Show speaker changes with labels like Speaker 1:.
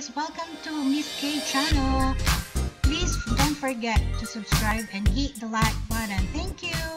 Speaker 1: guys! Welcome to Miss K channel. Please don't forget to subscribe and hit the like button. Thank you!